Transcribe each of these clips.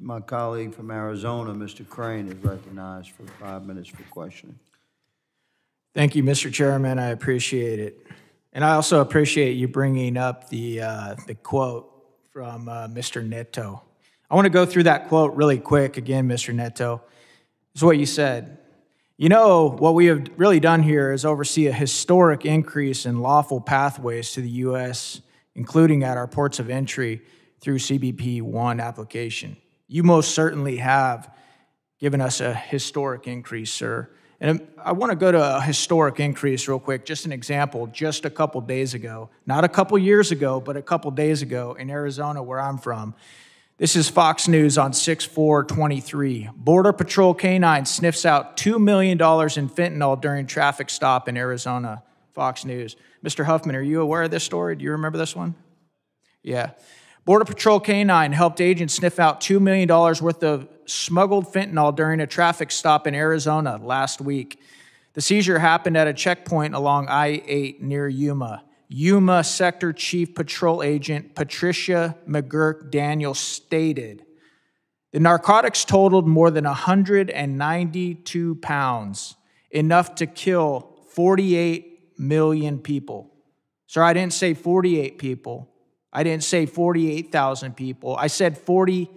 My colleague from Arizona, Mr. Crane, is recognized for five minutes for questioning. Thank you, Mr. Chairman. I appreciate it. And I also appreciate you bringing up the, uh, the quote from uh, Mr. Neto. I want to go through that quote really quick again, Mr. Neto. It's what you said. You know, what we have really done here is oversee a historic increase in lawful pathways to the U.S., including at our ports of entry through CBP 1 application. You most certainly have given us a historic increase, sir. And I want to go to a historic increase real quick. Just an example, just a couple days ago, not a couple years ago, but a couple days ago in Arizona, where I'm from. This is Fox News on 6423. Border Patrol K9 sniffs out $2 million in fentanyl during traffic stop in Arizona. Fox News. Mr. Huffman, are you aware of this story? Do you remember this one? Yeah. Border Patrol K9 helped agents sniff out $2 million worth of smuggled fentanyl during a traffic stop in Arizona last week. The seizure happened at a checkpoint along I 8 near Yuma. Yuma Sector Chief Patrol Agent Patricia McGurk Daniel stated the narcotics totaled more than 192 pounds, enough to kill 48 million people. Sorry, I didn't say 48 people. I didn't say 48,000 people. I said 40,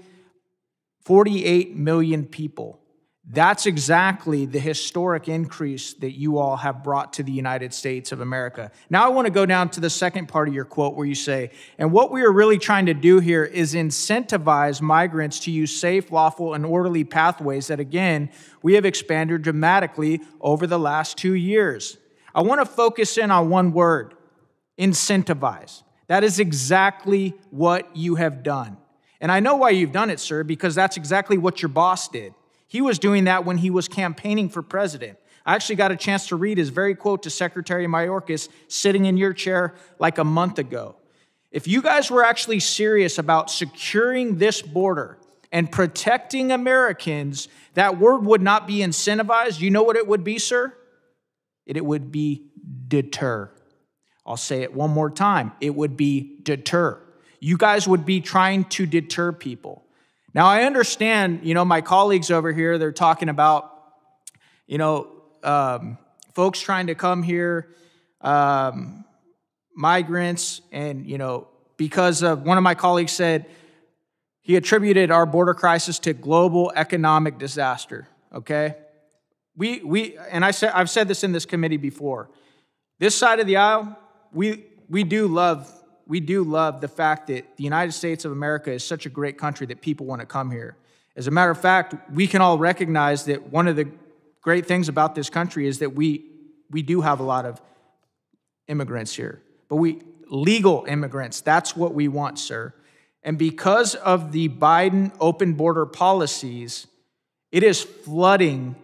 48 million people. That's exactly the historic increase that you all have brought to the United States of America. Now, I want to go down to the second part of your quote where you say, and what we are really trying to do here is incentivize migrants to use safe, lawful, and orderly pathways that, again, we have expanded dramatically over the last two years. I want to focus in on one word incentivize. That is exactly what you have done. And I know why you've done it, sir, because that's exactly what your boss did. He was doing that when he was campaigning for president. I actually got a chance to read his very quote to Secretary Mayorkas sitting in your chair like a month ago. If you guys were actually serious about securing this border and protecting Americans, that word would not be incentivized. You know what it would be, sir? It, it would be deter. I'll say it one more time. It would be deter. You guys would be trying to deter people. Now, I understand, you know, my colleagues over here, they're talking about, you know, um, folks trying to come here, um, migrants, and, you know, because of one of my colleagues said he attributed our border crisis to global economic disaster, okay? We, we, and I said, I've said this in this committee before. This side of the aisle, we, we do love we do love the fact that the United States of America is such a great country that people want to come here. As a matter of fact, we can all recognize that one of the great things about this country is that we we do have a lot of immigrants here. But we legal immigrants, that's what we want, sir. And because of the Biden open border policies, it is flooding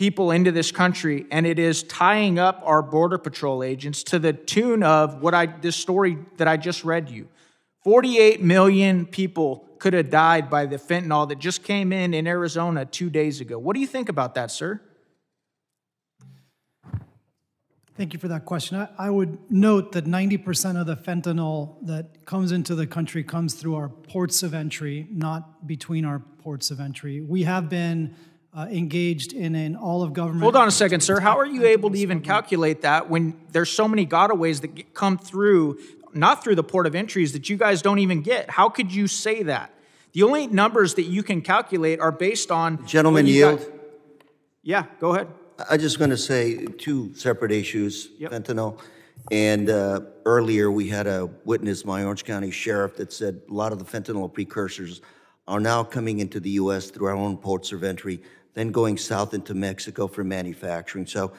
people into this country, and it is tying up our Border Patrol agents to the tune of what I, this story that I just read you. 48 million people could have died by the fentanyl that just came in in Arizona two days ago. What do you think about that, sir? Thank you for that question. I, I would note that 90% of the fentanyl that comes into the country comes through our ports of entry, not between our ports of entry. We have been uh, engaged in an all of government. Hold on a second, sir. How are you able to even calculate that when there's so many gotaways that come through, not through the port of entries, that you guys don't even get? How could you say that? The only numbers that you can calculate are based on. Gentlemen, yield. Got. Yeah, go ahead. I just going to say two separate issues, yep. fentanyl. And uh, earlier we had a witness, my Orange County sheriff, that said a lot of the fentanyl precursors are now coming into the U.S. through our own ports of entry then going south into Mexico for manufacturing. So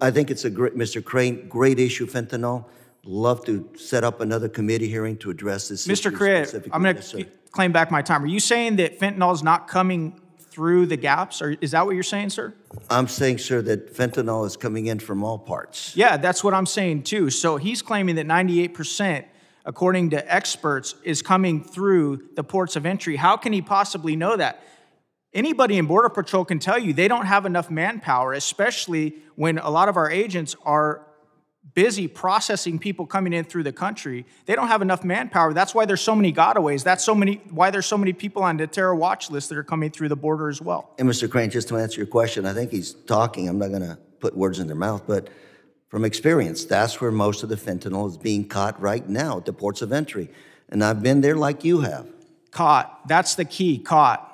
I think it's a great, Mr. Crane, great issue, fentanyl. Love to set up another committee hearing to address this. Mr. Crane, I'm going to claim back my time. Are you saying that fentanyl is not coming through the gaps, or is that what you're saying, sir? I'm saying, sir, that fentanyl is coming in from all parts. Yeah, that's what I'm saying too. So he's claiming that 98%, according to experts, is coming through the ports of entry. How can he possibly know that? Anybody in Border Patrol can tell you they don't have enough manpower, especially when a lot of our agents are busy processing people coming in through the country. They don't have enough manpower. That's why there's so many gotaways. That's so many why there's so many people on the terror watch list that are coming through the border as well. And Mr. Crane, just to answer your question, I think he's talking, I'm not going to put words in their mouth, but from experience, that's where most of the fentanyl is being caught right now, at the ports of entry. And I've been there like you have. Caught. That's the key. Caught.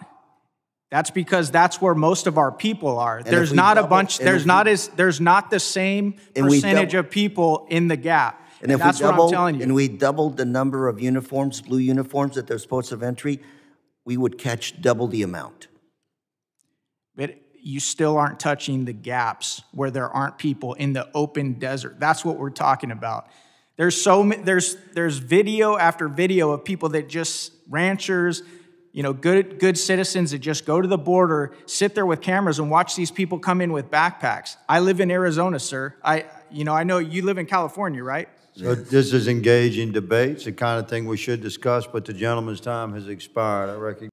That's because that's where most of our people are. if There's not a bunch. There's not we- as. There's not the same percentage of people in the gap. And if we that's what I'm doubled, telling you. and we doubled the number of uniforms, blue uniforms at those ports of entry, we would catch double the amount. but you still aren't touching the gaps where there aren't people in the open desert. That's what we're talking about. There's so there's there's video after video of people that just ranchers, you know, good good citizens that just go to the border, sit there with cameras and watch these people come in with backpacks. I live in Arizona, sir. I you know, I know you live in California, right? So this is engaging debates, the kind of thing we should discuss, but the gentleman's time has expired. I recognize